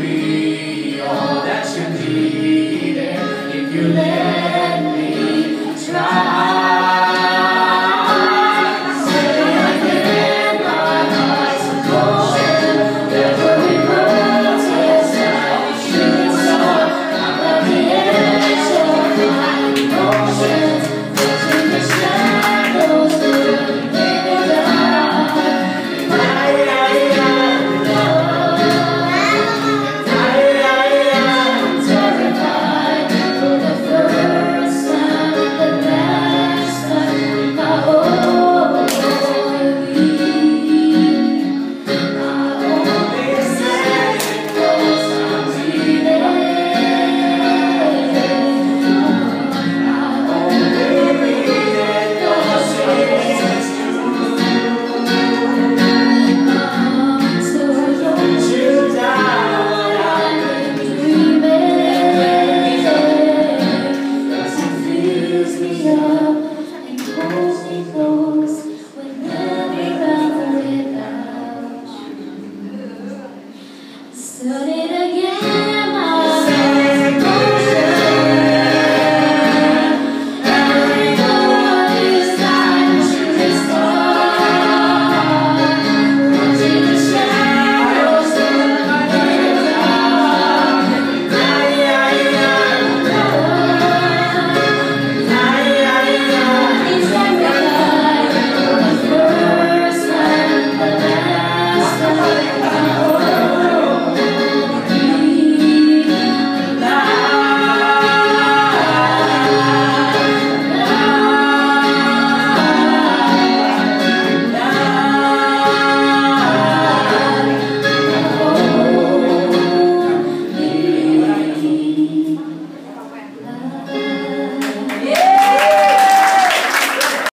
be all that you needed if you let.